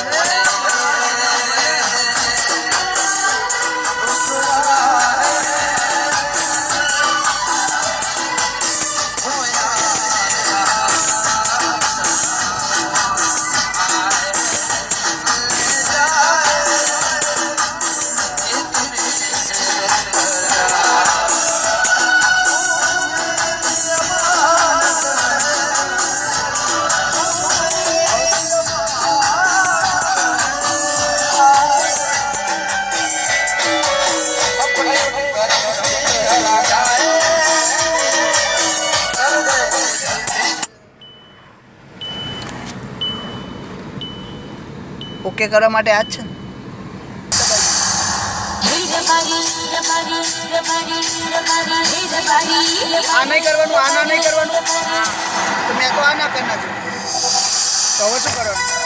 Amém. Okay करवा माटे आज छे आना करवा आना नहीं करवा हाँ। तो मैं तो आना करना। चाहिए तो वो तो शू करवा